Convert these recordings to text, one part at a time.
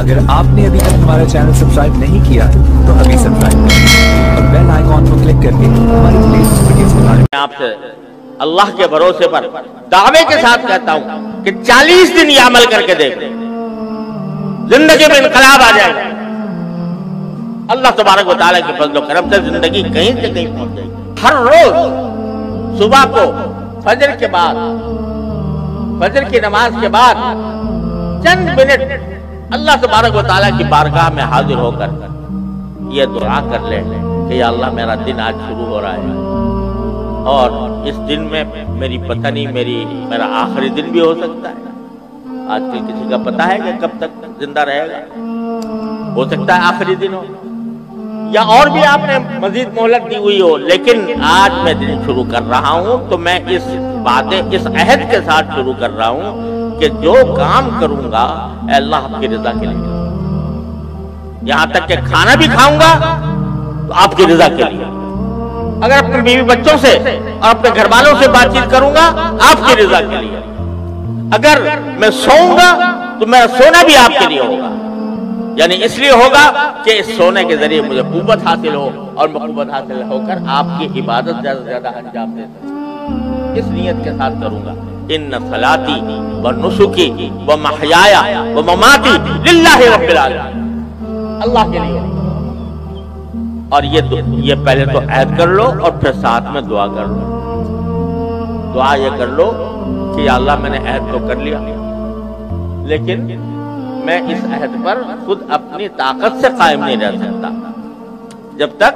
अगर आपने अभी तक हमारा चैनल सब्सक्राइब नहीं किया तो अभी सब्सक्राइब करें और बेल आइकॉन को क्लिक करके हमारी आपसे अल्लाह के भरोसे पर दावे के साथ कहता हूँ कि 40 दिन ये अमल करके देख ज़िंदगी में इनकलाब आ जाएगा। अल्लाह तबारक व तआला के फजल करम से ज़िंदगी कहीं से कहीं पहुँच जाएगी। हर रोज सुबह को फजर के बाद, फजर की नमाज़ के बाद, चंद मिनट अल्लाह तबारक व तआला की बारगाह में हाजिर होकर ये दुआ कर ले कि अल्लाह मेरा दिन आज शुरू हो रहा है। और इस दिन में मेरी पता नहीं, मेरी, मेरा आखिरी दिन भी हो सकता है। आजकल किसी का पता है कि कब तक ज़िंदा रहेगा? हो सकता है आखिरी दिन हो। या और भी आपने मजीद मोहलत दी हुई हो, लेकिन आज मैं दिन शुरू कर रहा हूँ तो मैं इस बातें इस अहद के साथ शुरू कर रहा हूँ कि जो काम करूँगा, अल्लाह आपकी रजा के लिए। यहाँ तक कि खाना भी खाऊँगा तो आपकी रजा के लिए। अगर अपने बीवी बच्चों से और अपने घर वालों से बातचीत करूँगा, आपकी रजा के लिए। अगर मैं सोऊँगा तो मेरा सोना भी आपके लिए होगा। यानी इसलिए होगा कि इस सोने के ज़रिए मुझे कुबत हासिल हो और मैं हासिल होकर आपकी इबादत ज़्यादा से ज़्यादा अंजाम दे सकूँ। इस नीयत के साथ करूँगा? इन सलाती व नुसुकी व महयाया व ममाती अल्लाह के लिए। और ये ये पहले तो ऐद कर लो और फिर साथ में दुआ कर लो। दुआ ये कर लो कि अल्लाह मैंने ऐद तो कर लिया। लेकिन मैं इस अहद पर खुद अपनी ताकत से कायम नहीं रह सकता। जब तक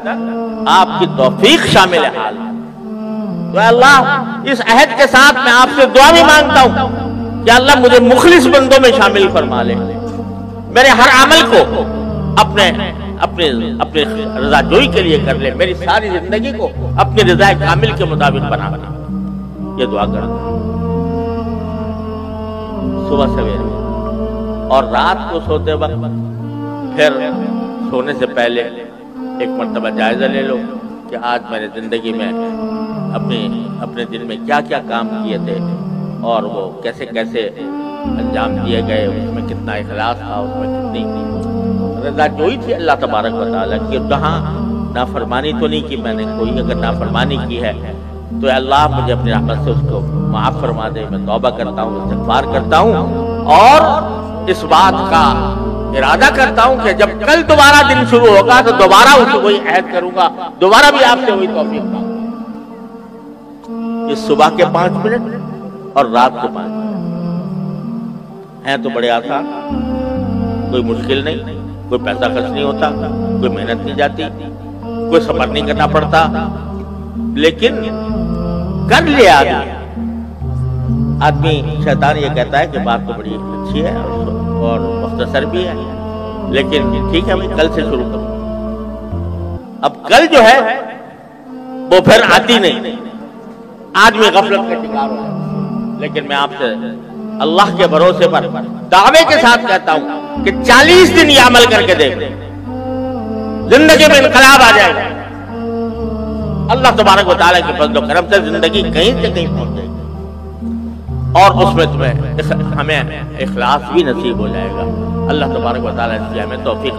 आपकी तौफीक शामिल है हाल। तो अल्लाह, इस अहद के साथ मैं आपसे दुआ भी माँगता हूँ कि अल्लाह मुझे मुखलिस बंदों में शामिल फरमा ले। मेरे हर अमल को अपने अपने अपने रजा जोई के लिए कर ले। मेरी सारी ज़िंदगी को अपनी रजा कामिल के मुताबिक बना बना। ये दुआ कर सुबह सवेरे और रात को सोते वक्त, फिर सोने से पहले एक मरतबा जायजा ले लो। कि आज मैंने ज़िंदगी में अपने अपने दिन में क्या क्या काम किए थे और वो कैसे कैसे अंजाम दिए गए, उसमें कितना इखलास था, उसमें कितनी रजा जोई थी अल्लाह तबारक वाली कि। जहाँ नाफरमानी तो नहीं की मैंने, कोई अगर नाफरमानी की है तो अल्लाह मुझे अपनी रहमत से उसको माफ़ फरमा दे, मैं तौबा करता हूँ, इस्तगफार करता हूँ। और इस बात का इरादा करता हूँ कि जब कल दोबारा दिन शुरू होगा तो दोबारा उसको वही अहद करूँगा। दोबारा भी आपसे वही तौफीक इस सुबह के पाँच मिनट और रात के पाँच मिनट। हैं तो बड़े आसान। कोई मुश्किल नहीं, कोई पैसा खर्च नहीं होता, कोई मेहनत नहीं जाती, कोई सफ़र नहीं करना पड़ता। लेकिन कर लिया आदमी आदमी शैतान ये कहता है कि बात तो बड़ी अच्छी है और मुख्तसर भी है। लेकिन ठीक है, मैं कल से शुरू करूँ। अब कल जो है, वो फिर आती नहीं। आदमी गफलत का शिकार हो लेकिन मैं आपसे अल्लाह के भरोसे पर दावे के साथ कहता हूँ कि 40 दिन ये अमल करके देख ज़िंदगी में इनकलाब आ जाएगा। अल्लाह तबारक वाली के फजल करम से ज़िंदगी कहीं से कहीं पहुँच और उसमें तुम्हें हमें इखलास भी नसीब हो जाएगा। अल्लाह तबारक वाली हमें तोफीक